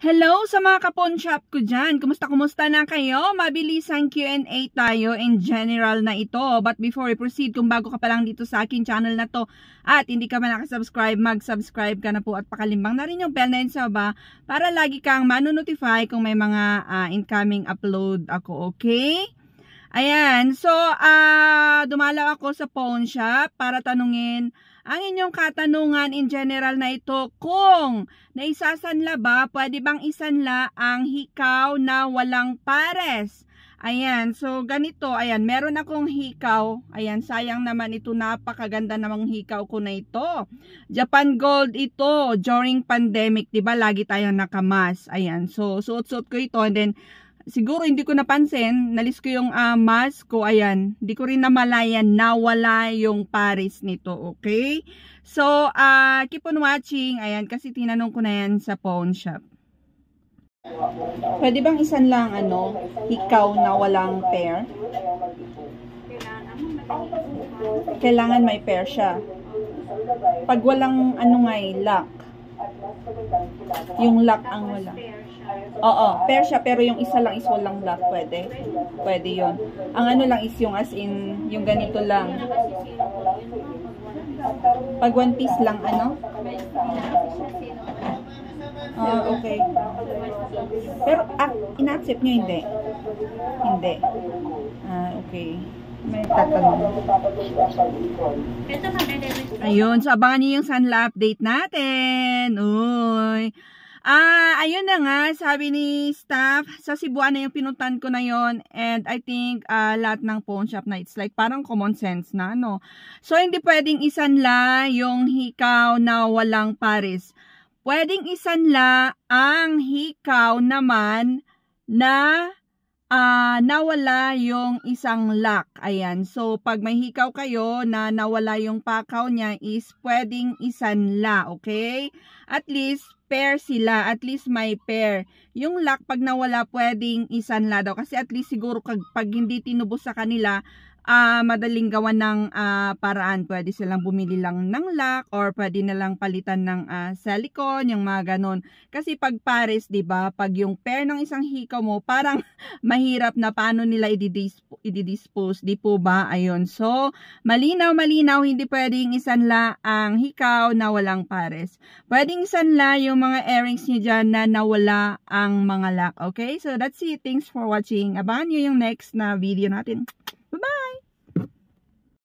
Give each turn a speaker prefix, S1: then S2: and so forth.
S1: Hello sa mga kapon shop ko dyan. Kumusta kumusta na kayo? Mabilisang Q&A tayo in general na ito. But before we proceed, kung bago ka pa lang dito sa akin channel na to at hindi ka pa nakasubscribe, mag-subscribe ka na po at pakalimbang na rin yung bell na yun sa ba para lagi kang manonotify kung may mga uh, incoming upload ako, okay? Ayan, so uh, dumalaw ako sa pawn shop para tanungin ang inyong katanungan in general na ito kung naisasanla ba, pwede bang isanla ang hikaw na walang pares? Ayan, so ganito, ayan, meron akong hikaw. Ayan, sayang naman ito, napakaganda namang hikaw ko na ito. Japan Gold ito, during pandemic, 'di ba Lagi tayong nakamas. Ayan, so suot-suot ko ito and then siguro hindi ko napansin, nalis ko yung uh, mask ko, ayan, hindi ko rin namalayan, nawala yung Paris nito, okay? So, uh, keep on watching, ayan, kasi tinanong ko na yan sa pawn shop. Pwede bang isan lang, ano, ikaw na walang pair? Kailangan may pair siya. Pag walang, ano nga, eh, lock. Yung lock ang wala. Oo, pair siya pero yung isa lang is walang lock, pwede. Pwede 'yon. Ang ano lang is yung as in yung ganito lang. Pag one piece lang ano? Ah, okay. Pero ah, ina-accept niyo hindi? Hindi. Ah, okay. May tatanong. Ayun, so abangan niyo yung Sanla update natin. Uy. Ah, ayun na nga, sabi ni staff, sa Cebuana yung pinuntan ko na yon and I think uh, lahat ng pawn shop na it's like parang common sense na, no? So, hindi pwedeng isanla yung hikaw na walang pares. Pwedeng isanla ang hikaw naman na uh, nawala yung isang lock. Ayan. So, pag may hikaw kayo na nawala yung pakaw niya is pwedeng isanla. Okay? At least, pair sila. At least may pair. Yung lock, pag nawala, pwedeng isanla daw. Kasi at least siguro pag, pag hindi tinubos sa kanila, uh, madaling gawan ng uh, paraan. Pwede silang bumili lang ng lock or pwede na lang palitan ng uh, silicone, yung mga ganon. Kasi pag pares, ba, pag yung pair ng isang hikaw mo, parang mahirap na paano nila i-dispose, di po ba? Ayun. So, malinaw, malinaw, hindi pwedeng isanla ang hikaw na walang pares. Pwedeng isanla yung mga earrings niyo dyan na nawala ang mga lock. Okay? So, that's it. Thanks for watching. Abangan nyo yung next na video natin. Bye-bye!